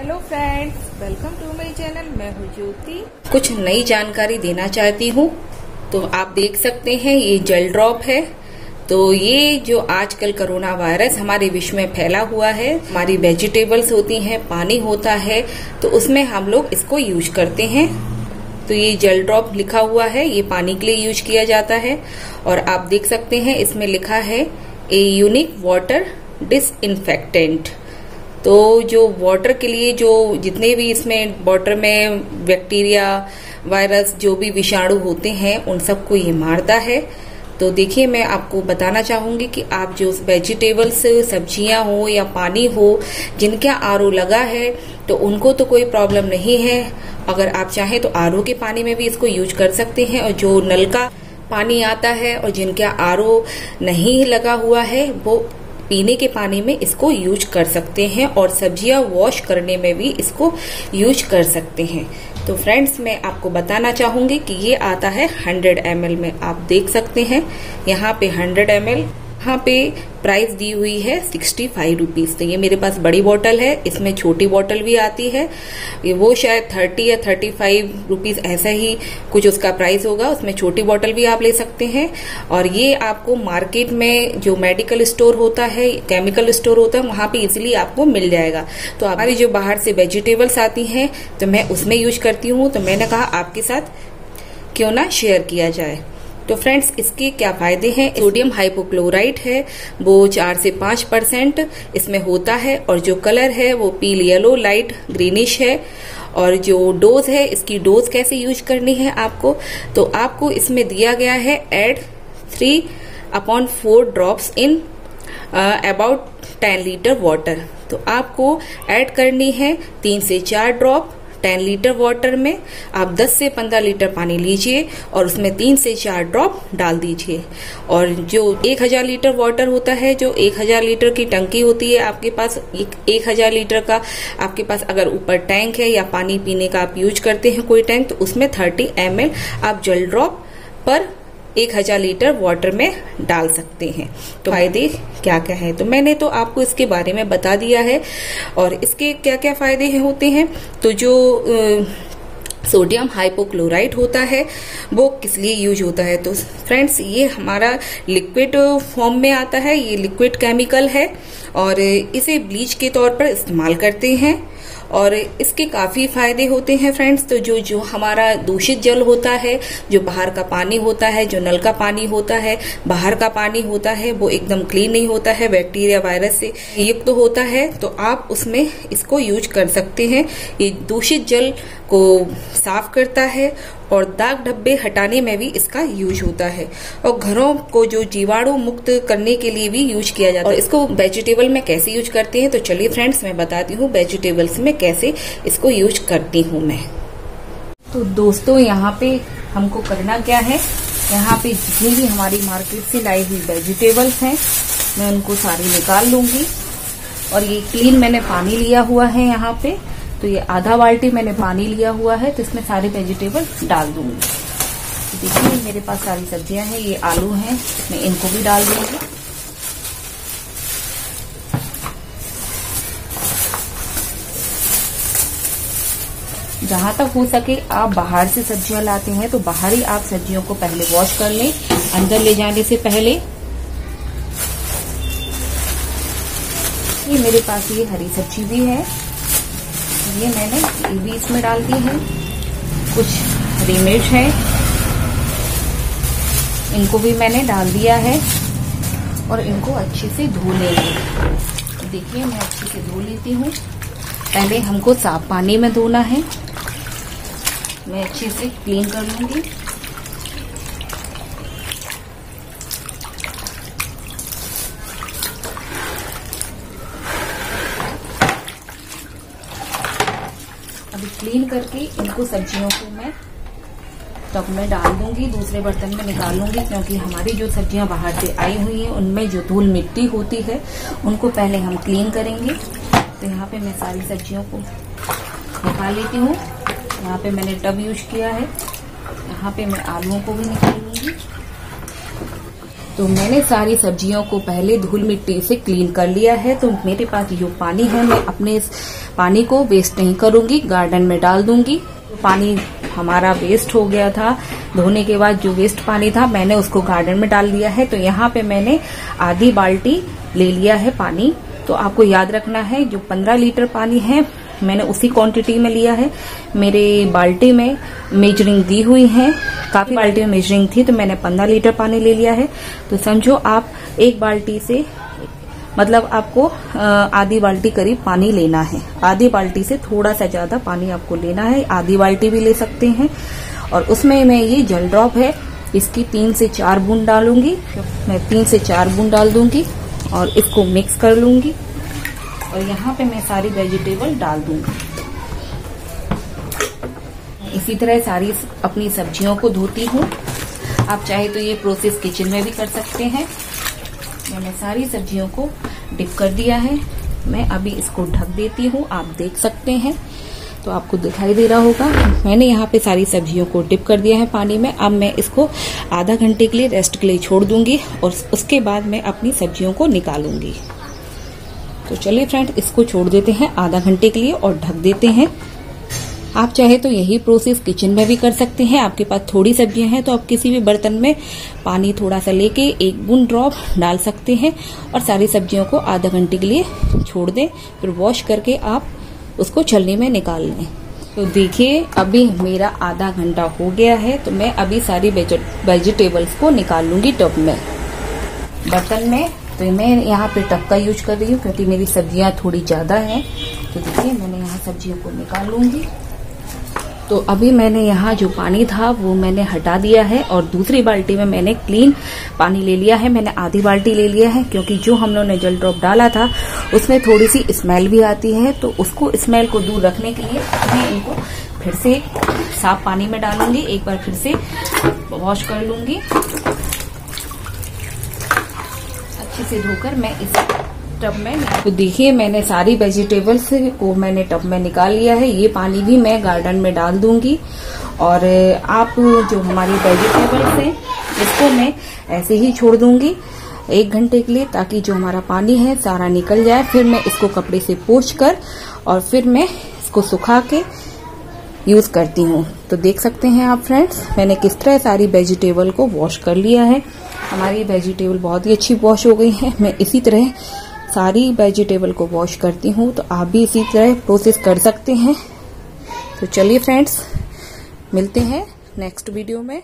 Hello friends welcome to my channel मैं हूँ ज्योति। कुछ नई जानकारी देना चाहती हूँ। तो आप देख सकते हैं, ये जल ड्रॉप है। तो ये जो आजकल कोरोना वायरस हमारे विश्व में फैला हुआ है, हमारी वेजिटेबल्स होती हैं, पानी होता है तो उसमें हम लोग इसको यूज़ करते हैं। तो ये जल ड्रॉप लिखा हुआ है, ये पानी के लिए यूज़ किया जाता है। और आप देख सकते हैं, इसमें लिखा है ए यूनिक वाटर डिसइनफेक्टेंट तो जो वाटर के लिए जो जितने भी इसमें वाटर में बैक्टीरिया वायरस जो भी विषाणु होते हैं, उन सबको ये मारता है। तो देखिए, मैं आपको बताना चाहूँगी कि आप जो वेजिटेबल्स सब्ज़ियाँ हो या पानी हो, जिनका आरओ लगा है तो उनको तो कोई प्रॉब्लम नहीं है। अगर आप चाहें तो आरओ के पानी में भी इसको यूज़ कर सकते हैं और जो नल का पानी आता है और जिनका आरओ नहीं लगा हुआ है, वो पीने के पानी में इसको यूज़ कर सकते हैं और सब्ज़ियाँ वॉश करने में भी इसको यूज़ कर सकते हैं। तो फ्रेंड्स मैं आपको बताना चाहूँगी कि ये आता है 100 एम में। आप देख सकते हैं, यहाँ पे 100 एम यहाँ पे प्राइस दी हुई है सिक्सटी फाइव रुपीज़ तो ये मेरे पास बड़ी बोतल है, इसमें छोटी बोतल भी आती है। ये वो शायद थर्टी या थर्टी फाइव रुपीज़ ऐसा ही कुछ उसका प्राइस होगा, उसमें छोटी बोतल भी आप ले सकते हैं। और ये आपको मार्केट में जो मेडिकल स्टोर होता है केमिकल स्टोर होता है, वहाँ पे इजिली आपको मिल जाएगा। तो हमारी जो बाहर से वेजिटेबल्स आती हैं तो मैं उसमें यूज़ करती हूँ। तो मैंने कहा आपके साथ क्यों ना शेयर किया जाए। तो फ्रेंड्स, इसके क्या फ़ायदे हैं? सोडियम हाइपोक्लोराइड है, वो चार से पाँच परसेंट इसमें होता है और जो कलर है वो पील येलो, लाइट ग्रीनिश है। और जो डोज है, इसकी डोज कैसे यूज़ करनी है आपको? तो आपको इसमें दिया गया है add three upon four drops in about ten litre water तो आपको ऐड करनी है तीन से चार ड्रॉप टेन लीटर वाटर में आप 10 से 15 लीटर पानी लीजिए और उसमें तीन से चार ड्रॉप डाल दीजिए। और जो 1000 लीटर वाटर होता है, जो 1000 लीटर की टंकी होती है, आपके पास एक हज़ार लीटर का आपके पास अगर ऊपर टैंक है या पानी पीने का आप यूज़ करते हैं कोई टैंक तो उसमें 30 एम आप जल ड्रॉप पर एक हज़ार लीटर वाटर में डाल सकते हैं। तो फ़ायदे क्या क्या है? तो मैंने तो आपको इसके बारे में बता दिया है और इसके क्या क्या फ़ायदे होते हैं? तो जो सोडियम हाइपोक्लोराइड होता है, वो किस लिए यूज़ होता है? तो फ्रेंड्स ये हमारा लिक्विड फॉर्म में आता है, ये लिक्विड केमिकल है। और इसे ब्लीच के तौर पर इस्तेमाल करते हैं। और इसके काफ़ी फ़ायदे होते हैं फ्रेंड्स तो जो जो हमारा दूषित जल होता है, जो बाहर का पानी होता है, जो नल का पानी होता है, बाहर का पानी होता है, वो एकदम क्लीन नहीं होता है बैक्टीरिया वायरस से युक्त तो होता है तो आप उसमें इसको यूज़ कर सकते हैं। ये दूषित जल को साफ़ करता है और दाग धब्बे हटाने में भी इसका यूज़ होता है। और घरों को जो जीवाणु मुक्त करने के लिए भी यूज़ किया जाता है। और इसको वेजिटेबल में कैसे यूज़ करते हैं? तो चलिए फ्रेंड्स मैं बताती हूँ वेजिटेबल्स में कैसे इसको यूज़ करती हूँ मैं। तो दोस्तों यहाँ पे हमको करना क्या है? यहाँ पे जितनी भी हमारी मार्केट से लाई हुई वेजिटेबल्स हैं मैं उनको सारी निकाल लूँगी। और ये क्लीन मैंने पानी लिया हुआ है यहाँ पे। तो ये आधा बाल्टी मैंने पानी लिया हुआ है तो इसमें सारे वेजिटेबल डाल दूँगी। देखिए, मेरे पास सारी सब्ज़ियाँ हैं, ये आलू हैं, मैं इनको भी डाल दूँगी। जहाँ तक हो सके आप बाहर से सब्ज़ियाँ लाते हैं तो बाहर ही आप सब्जियों को पहले वॉश कर लें, अंदर ले जाने से पहले। ये मेरे पास ये हरी सब्ज़ी भी है। ये मैंने ये भी इसमें डाल दी है। कुछ हरी मिर्च है। इनको भी मैंने डाल दिया है और इनको अच्छे से धो लेंगे। देखिए, मैं अच्छे से धो लेती हूँ। पहले हमको साफ़ पानी में धोना है। मैं अच्छे से क्लीन कर लूँगी। अभी क्लीन करके इनको सब्जियों को मैं टब में डाल दूँगी, दूसरे बर्तन में निकाल लूँगी, क्योंकि हमारी जो सब्ज़ियाँ बाहर से आई हुई हैं, उनमें जो धूल मिट्टी होती है, उनको पहले हम क्लीन करेंगे। तो यहाँ पे मैं सारी सब्जियों को निकाल लेती हूँ। यहाँ पे मैंने टब यूज़ किया है। यहाँ पे मैं आलुओं को भी निकाल लूँगी। तो मैंने सारी सब्जियों को पहले धूल मिट्टी से क्लीन कर लिया है। तो मेरे पास जो पानी है, मैं अपने इस पानी को वेस्ट नहीं करूँगी गार्डन में डाल दूँगी। पानी हमारा वेस्ट हो गया था। धोने के बाद जो वेस्ट पानी था, मैंने उसको गार्डन में डाल दिया है। तो यहाँ पे मैंने आधी बाल्टी ले लिया है पानी। तो आपको याद रखना है, जो 15 लीटर पानी है मैंने उसी क्वांटिटी में लिया है। मेरे बाल्टी में मेजरिंग दी हुई है। काफ़ी बाल्टी में मेजरिंग थी तो मैंने 15 लीटर पानी ले लिया है। तो समझो आप एक बाल्टी से मतलब आपको आधी बाल्टी करीब पानी लेना है। आधी बाल्टी से थोड़ा सा ज़्यादा पानी आपको लेना है। आधी बाल्टी भी ले सकते हैं। और उसमें मैं ये जल ड्रॉप है। इसकी तीन से चार बूंद डालूँगी। मैं तीन से चार बूंद डाल दूँगी और इसको मिक्स कर लूँगी। और यहाँ पे मैं सारी वेजिटेबल डाल दूँगी इसी तरह सारी अपनी सब्जियों को धोती हूँ। आप चाहे तो ये प्रोसेस किचन में भी कर सकते हैं। मैंने सारी सब्जियों को डिप कर दिया है। मैं अभी इसको ढक देती हूँ। आप देख सकते हैं। तो आपको दिखाई दे रहा होगा, मैंने यहाँ पे सारी सब्जियों को डिप कर दिया है पानी में। अब मैं इसको आधा घंटे के लिए रेस्ट के लिए छोड़ दूँगी और उसके बाद मैं अपनी सब्जियों को निकालूँगी। तो चलिए फ्रेंड, इसको छोड़ देते हैं आधा घंटे के लिए और ढक देते हैं। आप चाहे तो यही प्रोसेस किचन में भी कर सकते हैं। आपके पास थोड़ी सब्ज़ियाँ हैं तो आप किसी भी बर्तन में पानी थोड़ा सा लेके एक बूंद ड्रॉप डाल सकते हैं और सारी सब्जियों को आधा घंटे के लिए छोड़ दें। फिर वॉश करके आप उसको छलनी में निकाल लें। तो देखिए, अभी मेरा आधा घंटा हो गया है तो मैं अभी सारी वेजिटेबल्स को निकाल लूँगी टब में। बर्तन में तो मैं यहाँ पे टब का यूज़ कर रही हूँ, क्योंकि मेरी सब्ज़ियाँ थोड़ी ज़्यादा हैं। तो देखिए, मैंने यहाँ सब्जियों को निकाल लूँगी। तो अभी मैंने यहाँ जो पानी था, वो मैंने हटा दिया है और दूसरी बाल्टी में मैंने क्लीन पानी ले लिया है। मैंने आधी बाल्टी ले लिया है, क्योंकि जो हम लोगों ने जल ड्रॉप डाला था, उसमें थोड़ी सी स्मेल भी आती है। तो उसको स्मेल को दूर रखने के लिए मैं इनको फिर से साफ़ पानी में डालूँगी। एक बार फिर से वॉश कर लूँगी। अच्छे से धोकर मैं इस टब में तो देखिए, मैंने सारी वेजिटेबल्स को मैंने टब में निकाल लिया है। ये पानी भी मैं गार्डन में डाल दूँगी। और आप जो हमारी वेजिटेबल्स हैं, इसको मैं ऐसे ही छोड़ दूँगी एक घंटे के लिए, ताकि जो हमारा पानी है, सारा निकल जाए। फिर मैं इसको कपड़े से पोछ कर और फिर मैं इसको सुखा के यूज़ करती हूँ। तो देख सकते हैं आप फ्रेंड्स मैंने किस तरह सारी वेजिटेबल को वॉश कर लिया है। हमारी वेजिटेबल बहुत ही अच्छी वॉश हो गई है। मैं इसी तरह सारी वेजिटेबल को वॉश करती हूँ तो आप भी इसी तरह प्रोसेस कर सकते हैं। तो चलिए फ्रेंड्स मिलते हैं नेक्स्ट वीडियो में।